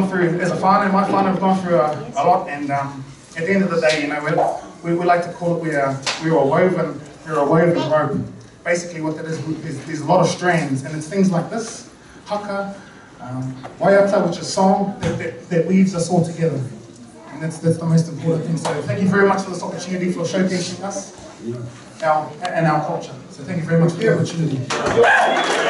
gone through, as a whānau, my whānau have gone through a, a lot, and um, at the end of the day, you know, we, we, like to call it we are, we are woven, we're a woven rope. Basically what that is, there's, there's a lot of strands, and it's things like this, haka, um, waiata, which is song, that, that, that weaves us all together. And that's, that's the most important thing. So thank you very much for this opportunity for showcasing us our, and our culture. So thank you very much for the opportunity.